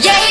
Yeah.